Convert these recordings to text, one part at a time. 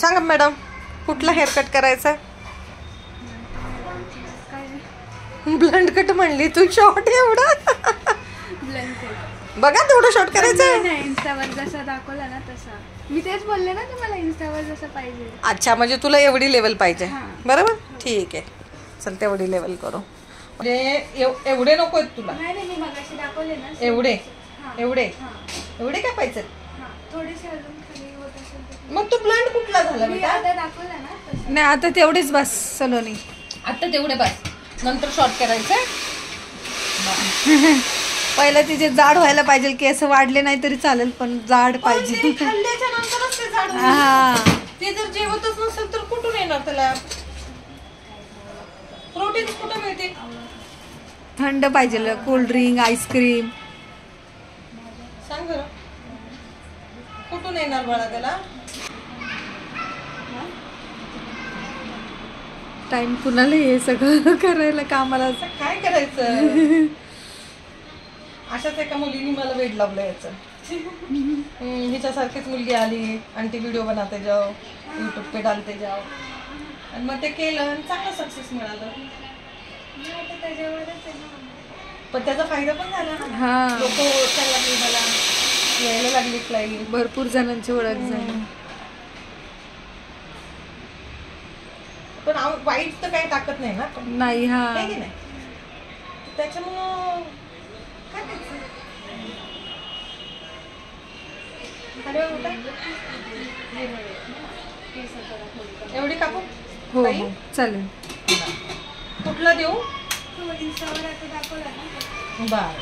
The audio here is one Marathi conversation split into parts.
सांगा मॅडम कुठला हेअरकट करायचा? ब्लंड कट म्हणली तू शॉर्ट एवढा? बघा तेवढं शॉर्ट करायचं. आहे इंस्टावर जसा दाखवला ना तसा. मी तेच बोलले ना तुम्हाला इंस्टावर जसं पाहिजे. अच्छा म्हणजे तुला एवढी लेवल पाहिजे. बरोबर? ठीक आहे. चल तेवढी लेवल करू. म्हणजे एव- एवढे नको आहेत तुला. एवढे. हां. एवढे. एवढे काय पाहिजे थोडेसे अजून खाली होत असेल तर मग तू ब्लंड कुठला झाला मी बेटा? आता दाखवला ना तसं. नाही आता तेवढीच बस सलोनी. आता तेवढे बस. नंतर शॉर्ट करायचं. पहिलं तिचे जाड व्हायला पाहिजे केस वाढले नाही तरी चालेल पण जाड पाहिजे. खाल्ल्याच्या नंतरच ते झाड होईल. हा. ते जर जेवतच नसेल तर कुठून येणार त्याला? प्रोटीन कुठं मिळते थंड पाहिजे कोल्ड्रिंक आईस्क्रीम सांग बरं. कुठून येणार बाळा त्याला? टाइम कुणाला हे सगळं करायला कामाला काय करायचं? अशाच एका मुलीने मला वेड लावलं याचं. हिच्यासारखीच मुलगी आली आणि ती व्हिडिओ बनाते जाओ युट्यूब पे डालते जाओ आणि मग ते केलं आणि चांगलं सक्सेस मिळालं. पण त्याचा फायदा पण झाला हा. लोक ओळखायला लागली मला. यायला लागली क्लायंट भरपूर जणांची ओळख झाली. पण वाईट तर काही टाकत नाही ना. आपण नाही हा. आहे की नाही? त्याच्यामुळं काय करायचं? एवढी कापू हो ताई? हो. चालेल. कुठला देऊ? बर.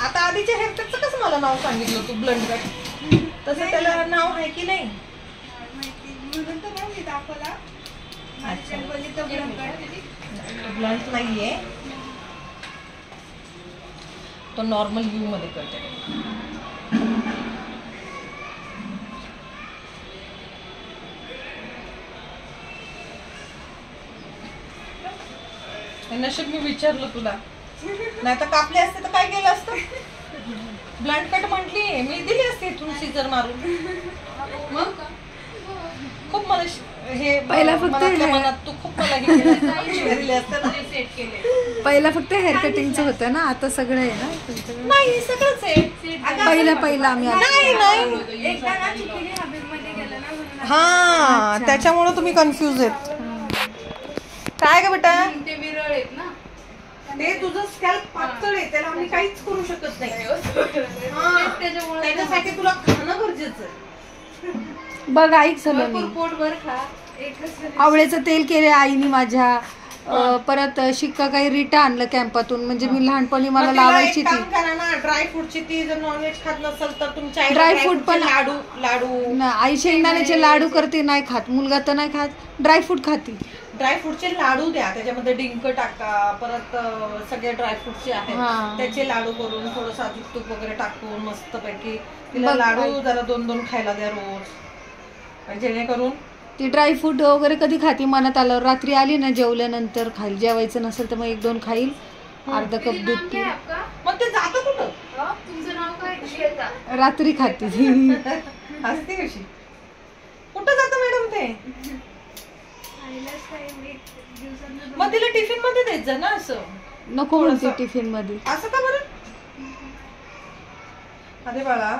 आता आधीच्या हेअरकटचं कसं मला नाव सांगितलं तू ब्लंड कट तसं त्याला नाव आहे की नाही? माहिती म्हणून तर ना मी दाखवला. ब्लंट नाही आहे नाहीये. तो नॉर्मल व्ह्यू मध्ये कट आहे नशीब मी विचारलं तुला. नाही तर कापले असते तर काय केलं असतं? ब्लंट कट म्हटली मी दिली असते इथून सीझर मारून. मग? खूप मला हे पहिला फक्त मनातल्या हे- मनात तू खूप मला हे केलं असतं. पहिला फक्त हेअर कटिंगचं होतं ना आता सगळं आहे ना? तुमच्याकडे? नाही सगळंच आहे. पहिलं पहिलं आम्ही आलो. नाही नाही. एकदा ना चुकीने हबीबमध्ये गेलं ना म्हणून हा त्याच्यामुळे तुम्ही कन्फ्युज आहेत. काय ग बेटा? ते विरळ आहेत ना. ते तुझं स्कॅल्प पातळ आहे त्याला आम्ही काहीच करू शकत नाही. हा, त्याच्यासाठी तुला खाणं गरजेचं आहे. बघ ऐक पोटभर खा. एकच आवळ्याचं तेल केले आईने माझ्या. अं, परत शिक्का काही रिटा आणलं कॅम्पातून. म्हणजे मी लहानपणी मला मग तिला लावायची एक ती. काम करा ना ड्राय फ्रूटची ती जर नॉनव्हेज खात नसेल तर तुमच्या आईला Dry dry fruit fruit पण- लाडू लाडू. ना, आई शेंगदाण्याचे लाडू करते नाही खात. मुलगा तर नाही खात. ड्रायफ्रूट खाती. ड्रायफ्रूटचे लाडू द्या. त्याच्यामध्ये डिंक टाका. परत अं, सगळे ड्रायफ्रूटचे हा. आहेत. त्याचे लाडू करून थोडं साजूक तूप वगैरे टाकून मस्त पैकी तिला बघ, लाडू जरा दोन दोन खायला द्या रोज. जेणेकरून ती ड्रायफ्रूट वगैरे कधी खाती? मनात आलं रात्री आली ना जेवल्यानंतर खाईल. जेवायचं नसेल तर मग एक दोन खाईल. अर्धा कप दूध पिईल. मग ते जातं कुठं? तुमचं नाव काय श्वेता. रात्री खाती. असते कशी? कुठं जातं मॅडम ते? मग तिला टिफिनमध्ये द्यायचं जा ना असं. नको म्हणते. टिफिनमध्ये. असं का बरं? अरे बाळा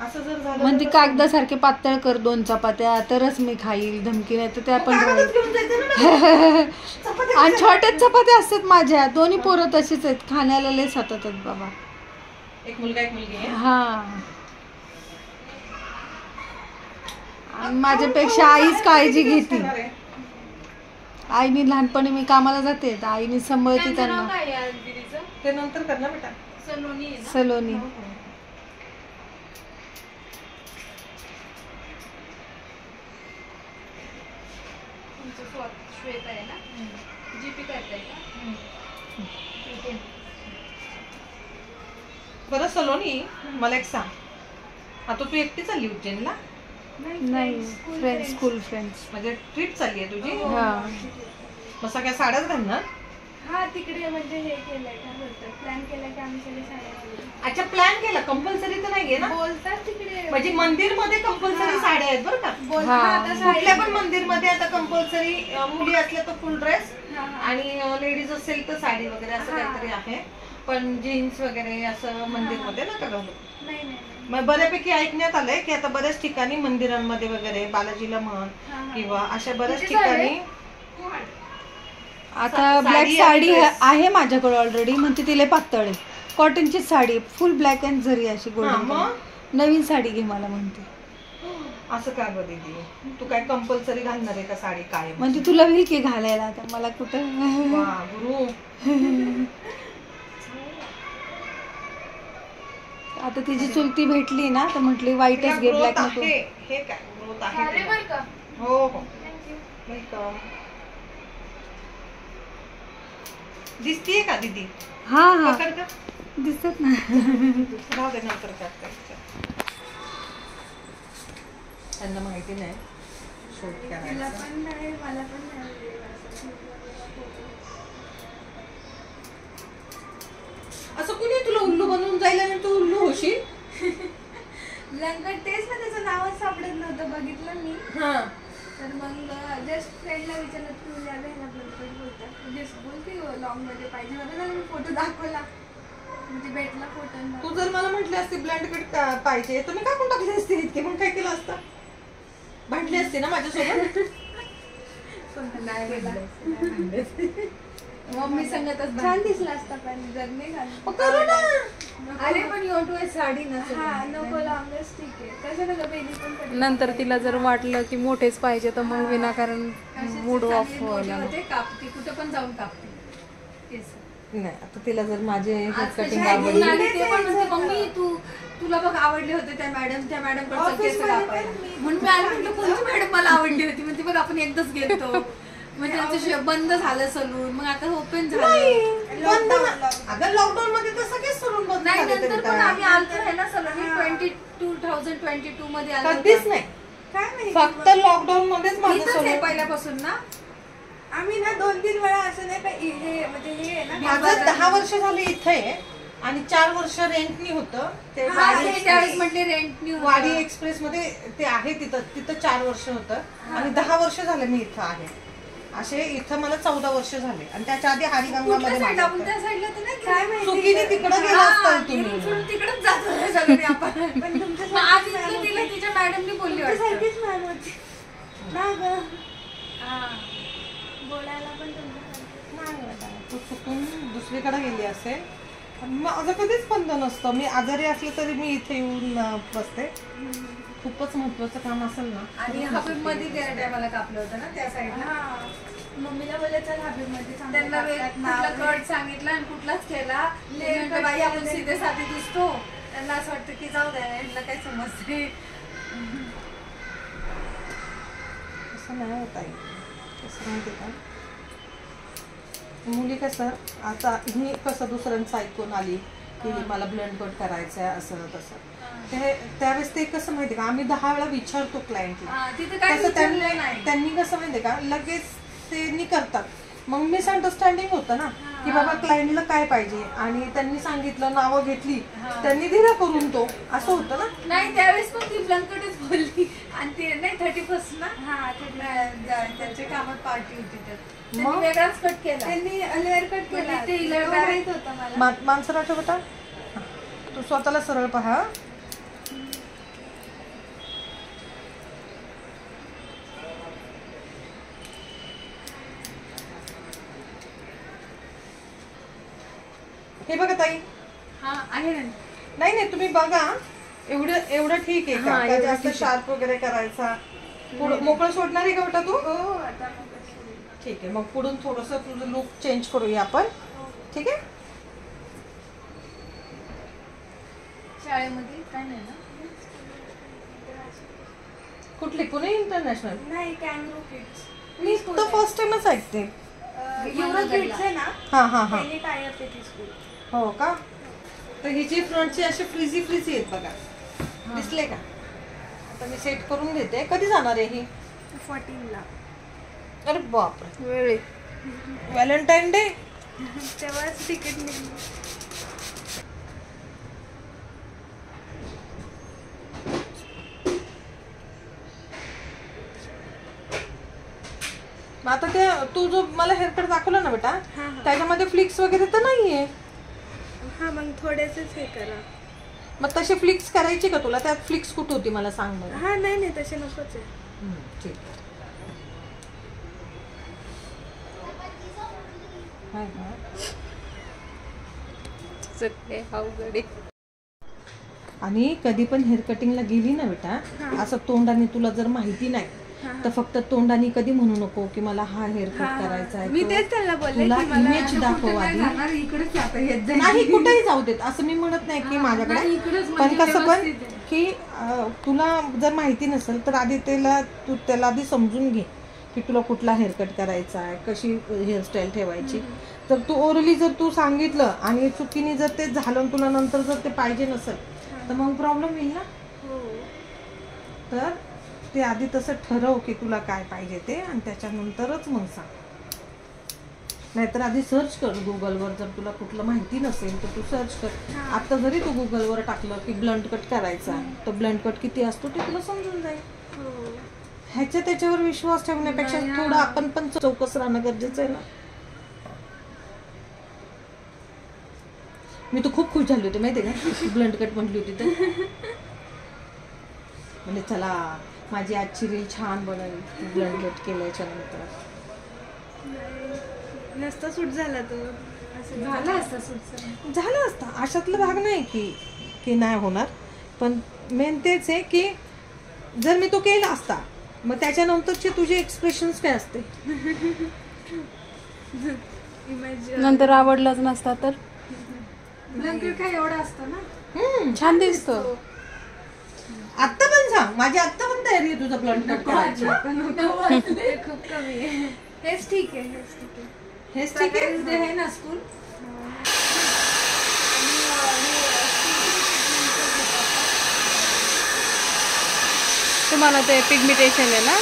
असं जर झालं म्हणते तर- कागदासारखे पातळ कर दोन चपात्या तरच मी खाईल धमकी नाही तर त्या पण कागदच राहील घेऊन जायचं ना चपात्या आणि छोट्याच चपात्या असतात माझ्या. दोन्ही पोरं तशीच आहेत. खाण्याला लय सतत आहेत बाबा. एक मुलगा एक मुलगी आहे. हा. आणि माझ्यापेक्षा आईच काळजी घेते. आहे. आईने लहानपणी मी कामाला जाते. तर आईने सांभाळते त्यांचं नाव त्यांना. काय आहे दीदीचं? ते नंतर कर ना बेटा. सलोनी आहे ना? सलोनी. तुमचं स्व- श्वेता आहे ना जीपी करताय का? ठीक आहे. बरं सलोनी मला एक सांग. आता तू एकटी चालली उज्जैनला? नाही फ्रेंड्स स्कूल फ्रेंड्स म्हणजे ट्रिप चालली आहे तुझी? हा मग सगळ्या साड्याच घालणार? हा तिकडे म्हणजे हे केलंय काय बोलतात? प्लॅन केलाय की आम्ही सगळे साड्या घालू. अच्छा प्लॅन केला कंपल्सरी तर नाहीये ना बोलतात तिकडे म्हणजे मंदिरमध्ये कंपल्सरी साड्या आहेत बरं का बोलतात हा. आता साडी कुठल्या पण मंदिरमध्ये आता कंपल्सरी मुली असल्या तर फुल ड्रेस हा. आणि लेडीज असेल तर साडी वगैरे असं हा. काहीतरी आहे पण जीन्स वगैरे असं मंदिरमध्ये नका घालू नाही नाही नाही. मग बऱ्यापैकी ऐकण्यात आलंय की आता बऱ्याच ठिकाणी मंदिरांमध्ये वगैरे बालाजीला म्हण हा, हा. किंवा अशा बऱ्याच किती साड्या ठिकाणी आता सा- ब्लॅक साडी dress. आहे माझ्याकडे ऑलरेडी म्हणते तिला पातळ आहे कॉटनची साडी फुल ब्लॅक अँड जरी अशी हा, गोल्डन मग? नवीन साडी घे मला म्हणते. असं का गं दीदी? तू काय कंपल्सरी घालणार आहे का साडी काय? म्हणजे तुला होईल की घालायला आता मला कुठं? वा गुरु. आता तिची चुलती भेटली ना तर म्हटली वाईटच घे ग्रोथ ब्लॅक नको. आहे. हे काय ग्रोथ आहे झाले तुला. बरं का? हो हो. थँक्यू दिसतीये का दीदी? हा हा. पकड दिसत ना राहू दे नंतर कट करायचं त्यांना माहिती नाही. शूट तिला करायचं पण नाही मला पण नाही असं. कुणी तुला उल्लू बनवून जाईल आणि तू उल्लू होशील? लंकट तेच ना त्याचं नावच सापडत नव्हतं बघितलं मी. हा. तर मग जस्ट फ्रेंडला विचारलं तू याला ह्याला ब्लंकट बोलतात जस्ट बोल की लॉंगमध्ये पाहिजे मला ना मी फोटो दाखवला. म्हणजे भेटला फोटो तू जर मला म्हटली असती ब्लँड कट पाहिजे तर मी का कोण टाकली असते इतके? मग काय केलं असतं? भांडली असती ना माझ्यासोबत? मम्मी सांगतच छान दिसला असता पण जर नाही मग करू ना. घालून अरे पण योटू साडी हा नको लॉंगच ठीक आहे. कसं कसं बेली पण नंतर तिला जर वाटलं की मोठेच पाहिजे तर मग विनाकारण मूड ऑफ होते कापते. कुठं पण जाऊन कापते. केस. नाही आता तिला जर माझे आज कटिंग आवडली. ते पण म्हणते मम्मी तू तुला बघ आवडले होते त्या मॅडम त्या मॅडम म्हणून मी आले म्हटलं कोणती मॅडम मला आवडली होती? म्हणजे बघ आपण एकदाच गेलतो. म्हणजे आमचं बंद झालं सलून मग आता ओपन झालं. अगं लॉकडाऊन मध्ये तर सगळेच सोडून बंद नाही नंतर तरी पण. आम्ही आलतो आहे ना salon twenty two thousand twenty two मध्ये आलो कधीच. नाही. काय माहिती फक्त लॉकडाऊन मध्येच माझं पहिल्यापासून ना? आम्ही ना दोन तीन वेळा असं नाही का इ- हे म्हणजे हे आहे ना माझं दहा वर्ष झाले इथे आहे आणि चार वर्ष रेंटनी होतं. ते हा, वाडी ते त्यावेळेस म्हटले रेंट न्यू वाडी एक्सप्रेस मध्ये ते आहे तिथं तिथं चार वर्ष होतं. आणि दहा वर्ष झाले मी इथं आहे. असे इथं मला चौदा वर्ष झाले. आणि त्याच्या आधी हरिगंगामध्ये कुठल्या माझं साईडला आपण होतं. त्या साईडला तर नाही काय गेलो. माहिती? चुकीने तिकडं गेला असताल तुम्ही. तिकडंच जात होते सगळे आपण. पण तुमच्या मग आज तिला तिच्या मॅडमनी बोलली वाटतं. सारखीच मॅम होती. ना ग. हा. बोलायला पण तुमच्यासारखी तू चुकून दुसरीकडे गेली असेल माझं कधीच बंद नसतं. मी आजारी असले तरी मी इथे येऊन बसते. खूपच महत्वाचं काम असेल ना. आणि हबीबमध्ये गेल्या टायमाला कापलं होतं ना त्या साईडला हा. मम्मीला बोलले चल हबीबमध्ये त्यांना कुठला कट सांगितला आणि कुठलाच केला. बाई आपण. सीधे साधे दिसतो. त्यांना असं वाटतं की जाऊ द्या यांना काय समजते असं नाही होत आहे कसं माहिती का मुली कसं आता ही कसं दुसऱ्यांचं ऐकून आली की मला ब्लड कट करायचं आहे असं तसं. ते त्यावेळेस ते कसं माहिती का आम्ही दहा वेळा विचारतो क्लायंटला तसं त्यांनी कसं माहितीये का लगेच त्यांनी करतात. मग मिसअंडरस्टँडिंग होतं ना की बाबा क्लायंटला काय पाहिजे? आणि त्यांनी सांगितलं नावं घेतली. त्यांनी दिलं करून तो. असं होतं ना? नाही त्यावेळेस पण ती ब्लंकटच बोलली. आणि ते नाही थर्टी फर्स्ट ना? हा ते त्यांच्या कामात पार्टी होती तर मग? त्यांनी वेगळाच कट केला. त्यांनी लेअर कट केला. ते माहीत होतं मला. मा- माणसं आठव बेटा तू स्वतःला सरळ पहा हे. बघा ताई. हा आहे ना. नाही नाही तुम्ही बघा एवढं एवढं ठीक आहे का? हा, का एवढं जास्त ठीक आहे. शार्प वगैरे करायचा? पुढं- मोकळं सोडणार आहे का बेटा तू? हो आता मग कशी ठीक आहे मग पुढून थोडस तुझं लुक चेंज करूया आपण. ठीक आहे? शाळेमध्ये काय नाही ना? कुठली? पुणे इंटरनॅशनल नाही किड्स मी तर फर्स्ट टाइमच ऐकते. युरो किड्स आहे ना? हा हा हा. त्यांनी टाय अप आहे ती स्कूल हो का? तर हिची फ्रंटची अशी फ्रिझी फ्रिझी आहेत बघा. दिसले का? आता मी सेट करून घेते. कधी जाणार आहे ही? फोर्टीनला अरे बापरे. वेळ. व्हॅलेंटाईन डे तेव्हाच तिकीट निघली मग आता ते तू जो मला हेअरकट दाखवला ना बेटा त्याच्यामध्ये फ्लिक्स वगैरे तर नाहीये. हां मग थोडेसेच हे करा. मग तसे फ्लिक्स करायचे का तुला? त्यात फ्लिक्स कुठे होती? मला सांग बरं. हां नाही नाही तसे नकोच आहे. हम्म, ठीक हाय का? सगळे अवघड आहे. आणि कधी पण हेअर कटिंगला गेली ना बेटा असं तोंडाने तुला जर माहिती नाही तर फक्त तोंडाने कधी म्हणू नको की मला हा हेअर कट करायचा आहे मी. तेच त्यांना बोलले तुला की मला इमेज दाखव आधी. जाणार इकडेच जाता येत जाईल. नाही कुठेही जाऊ देत. असं मी म्हणत नाही की माझ्याकडे. इकडेच पण म्हणजे कसं पण व्यवस्थित आहे. की अं, तुला जर माहिती नसेल तर आधी त्याला तू त्याला आधी समजून घे की तुला कुठला हेअरकट करायचा आहे कशी हेअरस्टाईल ठेवायची. तर तू ओरली जर तू सांगितलं आणि चुकीने जर ते झालं आणि तुला नंतर जर ते पाहिजे नसेल तर मग प्रॉब्लेम येईल ना? हो. तर ते आधी तसं ठरव की तुला काय पाहिजे ते आणि त्याच्यानंतरच मग सांग. नाहीतर आधी सर्च कर गुगलवर जर तुला कुठलं माहिती नसेल तर तू सर्च कर. आता जरी तू गुगलवर टाकलं की ब्लंट कट करायचा तर ब्लंट कट किती असतो ते तुला समजून जाईल. हो. ह्याच्या त्याच्यावर विश्वास ठेवण्यापेक्षा थोडं आपण पण चौकस राहणं गरजेचं आहे ना. मी तर खूप खुश झाली होती माहिती आहे का? ब्लंट कट म्हटली होती तर. म्हणजे चला माझी आजची रील छान बनल ब्लंट कट केल्याच्यानंतर. नसता सूट झाला तो. असं झालं असतं सुटचं झालं. असतं. अशातला भाग नाही की की नाही होणार. पण मेन तेच आहे की जर मी तो केला असता मग त्याच्यानंतरचे तुझे एक्सप्रेशन्स काय असते? नंतर आवडलाच नसता तर? ब्लँकेट काय एवढं असतं ना? छान दिसतो. आत्ता पण सांग. माझी आत्ता पण तयारी आहे तुझं ब्लंट कट करायची. ते खूप कमी आहे हेच ठीक आहे. हेच ठीक आहे. हेच ठीक आहे? आहे ना स्कूल तुम्हाला ते पिगमिटेशन आहे ना?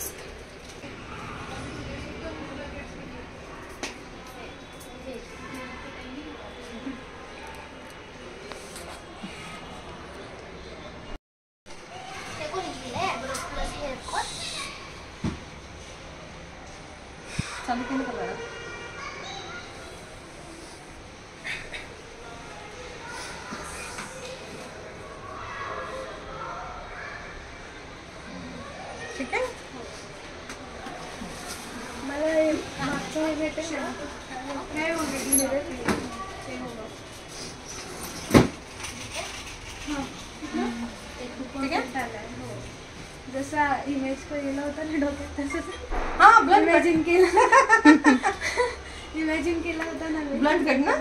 mask. जसा इमेज केला होता ना डोक्यात तसंच इमॅजिन केलं. इमॅजिन केला होता ना ब्लड कट ना?